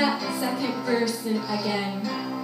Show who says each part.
Speaker 1: that second verse again.